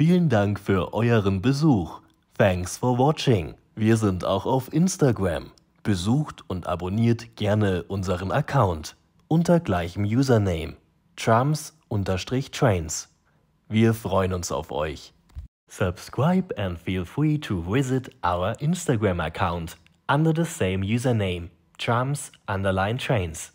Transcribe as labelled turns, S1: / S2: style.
S1: Vielen Dank für euren Besuch. Thanks for watching. Wir sind auch auf Instagram. Besucht und abonniert gerne unseren Account unter gleichem Username trams-trains. Wir freuen uns auf euch. Subscribe and feel free to visit our Instagram account under the same username trams-trains.